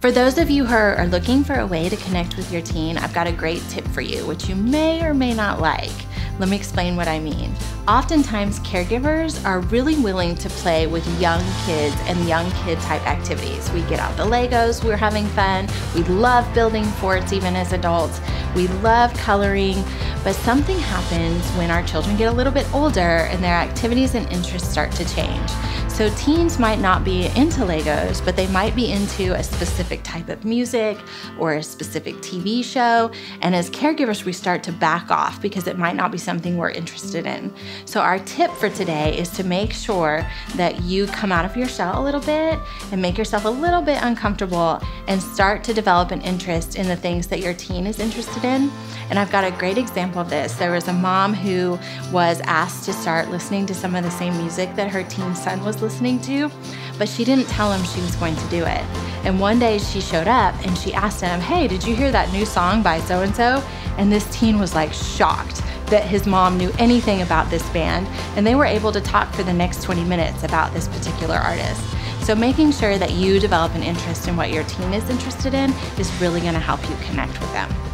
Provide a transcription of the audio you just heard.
For those of you who are looking for a way to connect with your teen, I've got a great tip for you, which you may or may not like. Let me explain what I mean. Oftentimes, caregivers are really willing to play with young kids and young kid type activities. We get out the Legos, we're having fun. We love building forts even as adults. We love coloring, but something happens when our children get a little bit older and their activities and interests start to change. So teens might not be into Legos, but they might be into a specific type of music or a specific TV show. And as caregivers, we start to back off because it might not be something we're interested in. So our tip for today is to make sure that you come out of your shell a little bit and make yourself a little bit uncomfortable and start to develop an interest in the things that your teen is interested in. And I've got a great example of this. There was a mom who was asked to start listening to some of the same music that her teen son was listening to, but she didn't tell him she was going to do it. And one day she showed up and she asked him, Hey, did you hear that new song by so and so? And this teen was like shocked that his mom knew anything about this band, and they were able to talk for the next 20 minutes about this particular artist. So, making sure that you develop an interest in what your teen is interested in is really gonna help you connect with them.